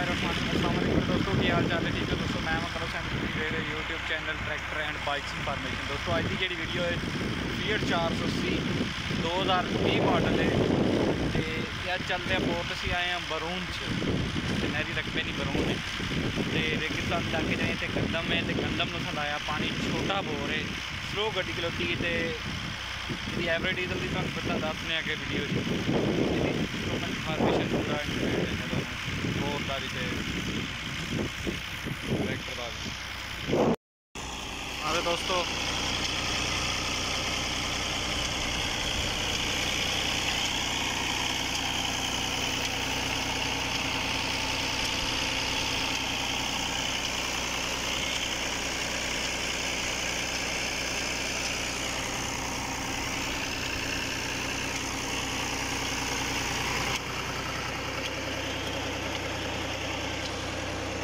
बिस्मिल्लाहिर्रहमानिर्रहीम दोस्तों ਕੀ ਹਾਲ ਚਾਲ ਹੈ ਠੀਕ ਹੈ ਦੋਸਤੋ ਮੈਂ ਮਕਰਮ ਸਿੰਘ ਮੇਰੇ YouTube channel tractor and bikes information ਦੋਸਤੋ ਅੱਜ ਦੀ ਜਿਹੜੀ ਵੀਡੀਓ ਹੈ Fiat 480 2020 ਮਾਡਲ ਹੈ ਤੇ ਇਹ ਅੱਜ ਚੱਲਦੇ ਆ ਬਹੁਤ ਅਸੀਂ ਆਏ ਆ ਬਰੂਨ ਚ ਤੇ ਨਹਿਰੀ ਰਕਬੇ ਦੀ ਬਰੂਨ ਹੈ ਤੇ ਰੇਗਿਸਤਾਨ ਇਲਾਕੇ ਜਾਏ ਤੇ ਗੰਦਮ ਹੈ ਤੇ ਗੰਦਮ ਨੂੰ ਥਲਾਇਆ ਪਾਣੀ ਛੋਟਾ ਬੋਰ ਹੈ ਸਲੋ ਗੱਡੀ ਖਲੋਤੀ ਤੇ ਇਹਦੀ ਐਵਰੇਜ ਡੀਜ਼ਲ ਦੀ ਤੁਹਾਨੂੰ ਪਤਾ ਦੱਸਨੇ ਆ ਕਿ ਵੀਡੀਓ ਚ ਇਹਦੀ ਇਨਫੋਰਮੇਸ਼ਨ ਪੂਰਾ ਇਨਫੋਰਮੇਸ਼ਨ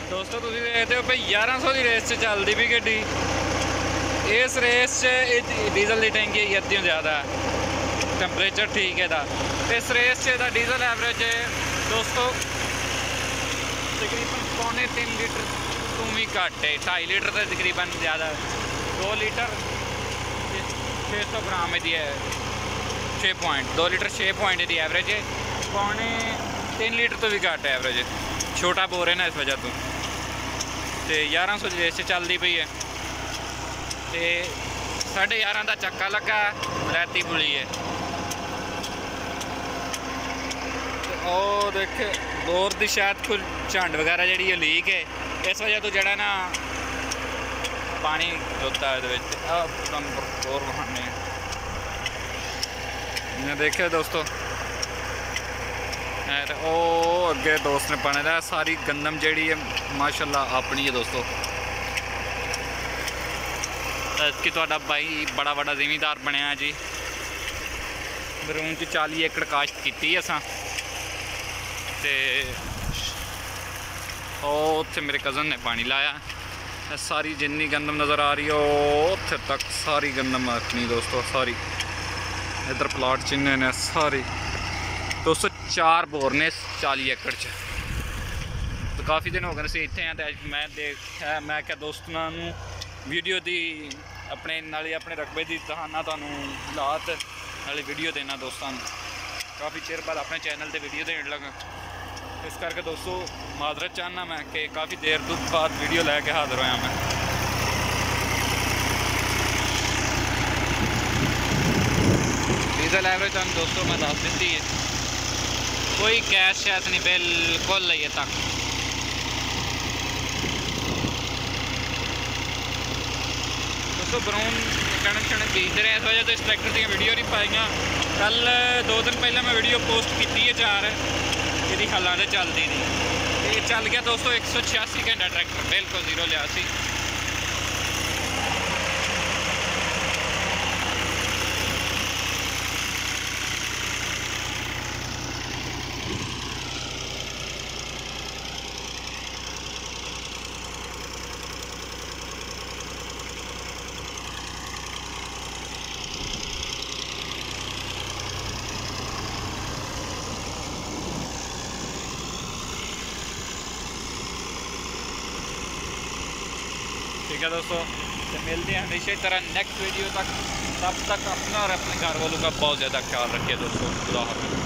ਦੋਸਤੋ, ਤੁਸੀਂ ਦੇਖਦੇ ਹੋ ਭਈ 1100 ਦੀ ਰੇਸ 'ਚ ਚੱਲਦੀ ਵੀ ਗੱਡੀ। ਇਸ ਰੇਸ 'ਚ ਇਹ ਡੀਜ਼ਲ ਦੀ ਟੈਂਕੀ ਹੈ ਅੱਧਿਓਂ ਜ਼ਿਆਦਾ। ਟੈਂਪਰੇਚਰ ਠੀਕ ਹੈ ਦਾ ਇਸ ਰੇਸ 'ਚ ਇਹਦਾ ਡੀਜ਼ਲ ਐਵਰੇਜ ਦੋਸਤੋ, ਤਕਰੀਬਨ ਪੌਣੇ 3 ਲੀਟਰ ਤੋਂ ਵੀ ਘੱਟ ਹੈ। 2.5 ਲੀਟਰ ਤਾਂ ਤਕਰੀਬਨ ਜ਼ਿਆਦਾ। 2 ਲੀਟਰ 600 ਗ੍ਰਾਮ ਇਹਦੀ ਹੈ। 6 ਪੁਆਇੰਟ 2 ਲੀਟਰ 6 ਪੁਆਇੰਟ ਇਹਦੀ ਐਵਰੇਜ ਹੈ। ਪੌਣੇ 3 ਲੀਟਰ ਤੋਂ ਵੀ ਘੱਟ ਹੈ ਐਵਰੇਜ ਛੋਟਾ ਬੋਰ ਹੈ ਨਾ ਇਸ ਵਜ੍ਹਾ ਤੋਂ। ਤੇ 1100 ਦੀ ਰੇਸ 'ਚ ਚੱਲਦੀ ਪਈ ਹੈ। ਤੇ ਸਾਡੇ 11 ਦਾ ਚੱਕਾ ਲੱਗਾ, ਰਾਤੀ ਪੁਲੀ ਹੈ। ਉਹ ਦੇਖ, ਬੋਰ ਦੀ ਸ਼ਾਇਦ ਕੋਈ ਝੰਡ ਵਗੈਰਾ ਜਿਹੜੀ ਉਹ ਲੀਕ ਹੈ, ਇਸ ਵਜ੍ਹਾ ਤੋਂ ਜਿਹੜਾ ਨਾ ਪਾਣੀ ਰੁੱਤਾ ਇਹਦੇ ਵਿੱਚ। ਆ ਤੁਹਾਨੂੰ ਬੋਰ ਵਹਾਨੇ ਨੇ ਦੇਖਿਆ ਦੋਸਤੋ ਐਰ ਉਹ ਅੱਗੇ ਦੋਸਤ ਨੇ ਪਾਣੇ ਦਾ ਸਾਰੀ ਗੰਦਮ ਜਿਹੜੀ ਹੈ, ਮਾਸ਼ਾਅੱਲਾ ਆਪਣੀ ਹੈ ਦੋਸਤੋ। ਕਿ ਤੁਹਾਡਾ ਬਾਈ ਬੜਾ ਵੱਡਾ ਜ਼ਿਮੀਂਦਾਰ ਬਣਿਆ ਜੀ। ਬਰੂਨ ਚ 40 ਏਕੜ ਕਾਸ਼ਤ ਕੀਤੀ ਅਸਾਂ ਤੇ ਉਹ ਉੱਥੇ ਮੇਰੇ ਕਜ਼ਨ ਨੇ ਪਾਣੀ ਲਾਇਆ। ਸਾਰੀ ਜਿੰਨੀ ਗੰਦਮ ਨਜ਼ਰ ਆ ਰਹੀ ਹੈ, ਉਹ ਉੱਥੇ ਤੱਕ ਸਾਰੀ ਗੰਦਮ ਆਪਣੀ ਦੋਸਤੋ, ਸਾਰੀ। ਇਧਰ ਪਲਾਟ ਚਿੰਨੇ ਨੇ, ਸਾਰੀ। 204 ਬੋਰ ਨੇ 40 ਏਕੜ ਚ। ਤੇ ਕਾਫੀ ਦਿਨ ਹੋ ਗਏ ਸੀ ਇੱਥੇ ਆ ਤੇ ਮੈਂ ਦੇਖਿਆ, ਮੈਂ ਕਿਹਾ ਦੋਸਤਾਂ ਨੂੰ ਵੀਡੀਓ ਦੀ ਆਪਣੇ ਨਾਲੇ ਆਪਣੇ ਰਕਬੇ ਦੀ ਤਹਾਨਾ ਤੁਹਾਨੂੰ ਹਾਲਾਤ ਨਾਲੇ ਵੀਡੀਓ ਦੇਣਾ ਦੋਸਤਾਂ ਨੂੰ। ਕਾਫੀ ਚਿਰ ਬਾਅਦ ਆਪਣੇ ਚੈਨਲ ਤੇ ਵੀਡੀਓ ਦੇਣ ਲੱਗਾ। ਇਸ ਕਰਕੇ ਦੋਸਤੋ ਮਾਦਰਤ ਚਾਹਨਾ ਮੈਂ ਕਿ ਕਾਫੀ ਦੇਰ ਤੋਂ ਬਾਅਦ ਵੀਡੀਓ ਲੈ ਕੇ ਹਾਜ਼ਰ ਹੋਇਆ ਮੈਂ। ਡੀਜ਼ਲ ਐਵਰੇਜ ਤੁਹਾਨੂੰ ਦੋਸਤੋ ਮੈਂ ਦੱਸ ਦਿੱਤੀ ਹੈ। ਕੋਈ ਕੈਸ਼ ਸ਼ੈਸ ਨਹੀਂ, ਬਿਲਕੁਲ ਲਈਏ ਤੱਕ ਦੋਸਤੋ ਬਰੂਨ ਕਣਕ ਕਣਕ ਬੀਜਦੇ ਰਹੇ ਇਸ ਵਜ੍ਹਾ ਤੋਂ ਇਸ ਟਰੈਕਟਰ ਦੀਆਂ ਵੀਡੀਓ ਨਹੀਂ ਪਾਈਆਂ। ਕੱਲ ਦੋ ਦਿਨ ਪਹਿਲਾਂ ਮੈਂ ਵੀਡੀਓ ਪੋਸਟ ਕੀਤੀ ਹੈ ਚਾਰ। ਇਹਦੀ ਹਾਲਾਂ ਤੇ ਚੱਲਦੀ ਨਹੀਂ ਇਹ ਚੱਲ ਗਿਆ ਦੋਸਤੋ 186 ਘੰਟਾ ਟਰੈਕਟਰ, ਬਿਲਕੁਲ ਜ਼ੀਰੋ ਲਿਆ ਸੀ। ठीक है दोस्तों तो मिलते हैं हमेशा इस तरह नेक्स्ट वीडियो तक तब तक अपना और अपने घर वालों का बहुत ज़्यादा ख्याल रखिए दोस्तों खुदा हाफिज़